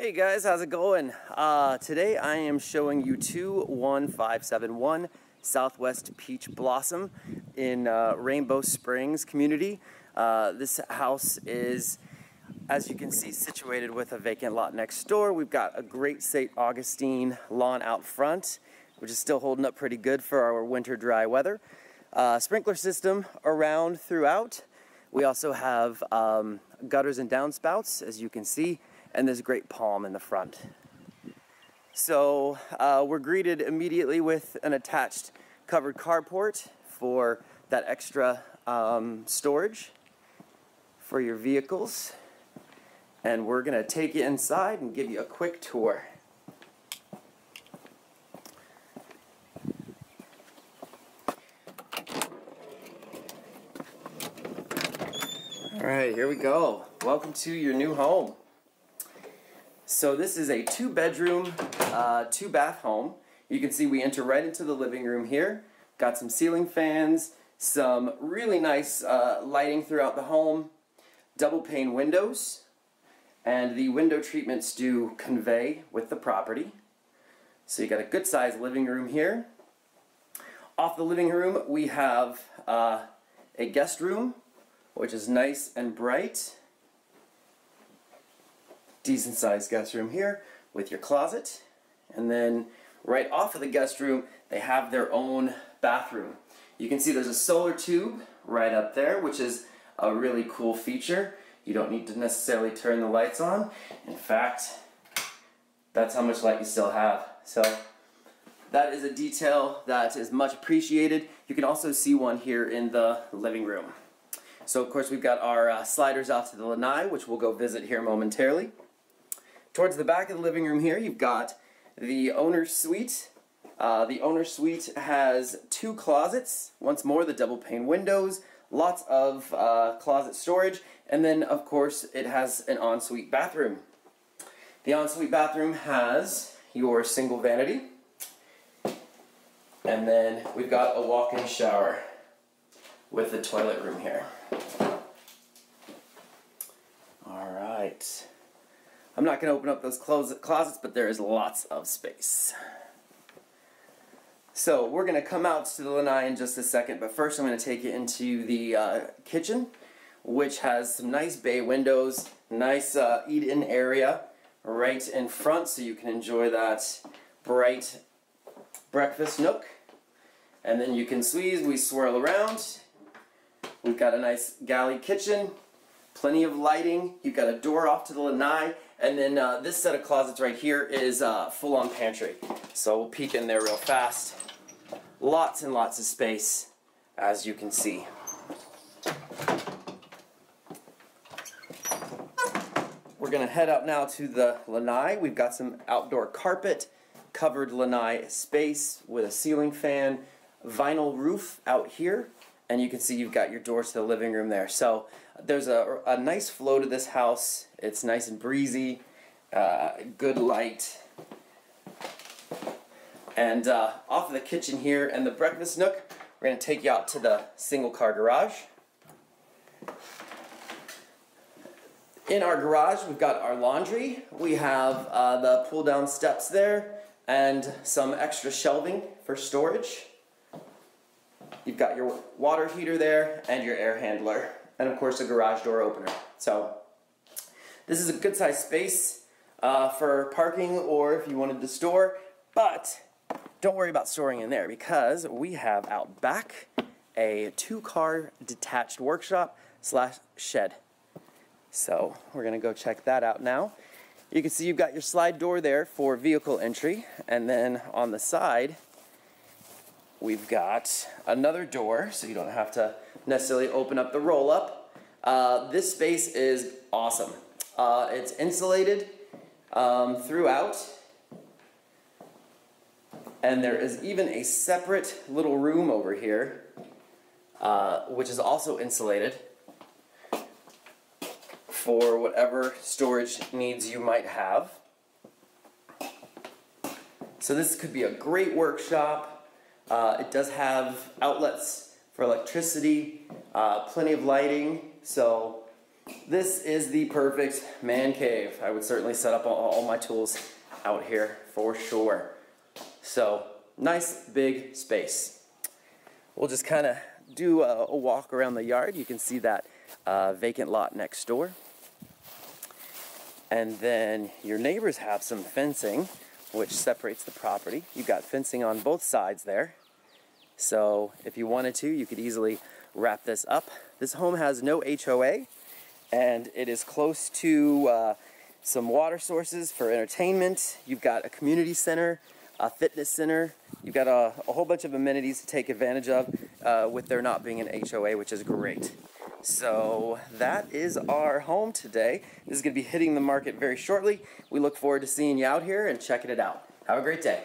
Hey guys, how's it going? Uh, today I am showing you 21571 Southwest Peach Blossom in uh, Rainbow Springs community. Uh, this house is, as you can see, situated with a vacant lot next door. We've got a great St. Augustine lawn out front, which is still holding up pretty good for our winter dry weather. Uh, sprinkler system around throughout. We also have um, gutters and downspouts, as you can see and this great palm in the front. So uh, we're greeted immediately with an attached covered carport for that extra um, storage for your vehicles. And we're gonna take you inside and give you a quick tour. All right, here we go. Welcome to your new home. So this is a two bedroom, uh, two bath home. You can see we enter right into the living room here. Got some ceiling fans, some really nice uh, lighting throughout the home, double pane windows, and the window treatments do convey with the property. So you got a good sized living room here. Off the living room we have uh, a guest room, which is nice and bright decent sized guest room here with your closet. And then right off of the guest room, they have their own bathroom. You can see there's a solar tube right up there, which is a really cool feature. You don't need to necessarily turn the lights on. In fact, that's how much light you still have. So that is a detail that is much appreciated. You can also see one here in the living room. So of course we've got our uh, sliders out to the lanai, which we'll go visit here momentarily. Towards the back of the living room here, you've got the owner's suite. Uh, the owner's suite has two closets, once more the double pane windows, lots of uh, closet storage, and then of course it has an ensuite bathroom. The ensuite bathroom has your single vanity, and then we've got a walk-in shower with the toilet room here. All right. I'm not going to open up those closets, but there is lots of space. So we're going to come out to the lanai in just a second, but first I'm going to take you into the uh, kitchen, which has some nice bay windows, nice uh, eat-in area right in front, so you can enjoy that bright breakfast nook. And then you can squeeze, we swirl around. We've got a nice galley kitchen, plenty of lighting. You've got a door off to the lanai, and then uh, this set of closets right here is uh, full-on pantry. So we'll peek in there real fast. Lots and lots of space, as you can see. We're to head up now to the lanai. We've got some outdoor carpet, covered lanai space with a ceiling fan, vinyl roof out here, and you can see you've got your doors to the living room there. So there's a, a nice flow to this house. It's nice and breezy, uh, good light. And uh, off of the kitchen here and the breakfast nook, we're going to take you out to the single car garage. In our garage, we've got our laundry. We have uh, the pull down steps there and some extra shelving for storage. You've got your water heater there and your air handler and of course a garage door opener. So this is a good sized space uh, for parking or if you wanted to store, but don't worry about storing in there because we have out back a two car detached workshop slash shed. So we're gonna go check that out now. You can see you've got your slide door there for vehicle entry and then on the side we've got another door so you don't have to necessarily open up the roll up. Uh, this space is awesome. Uh, it's insulated um, throughout and there is even a separate little room over here uh, which is also insulated for whatever storage needs you might have. So this could be a great workshop. Uh, it does have outlets for electricity, uh, plenty of lighting, so This is the perfect man cave. I would certainly set up all, all my tools out here for sure. So, nice big space. We'll just kind of do a, a, walk around the yard. You can see that uh, vacant lot next door. And then your neighbors have some fencing which separates the property. You've got fencing on both sides there. So if you wanted to, you could easily wrap this up. This home has no HOA and it is close to uh, some water sources for entertainment. You've got a community center, a fitness center. You've got a, a whole bunch of amenities to take advantage of uh, with there not being an HOA, which is great. So that is our home today. This is going to be hitting the market very shortly. We look forward to seeing you out here and checking it out. Have a great day.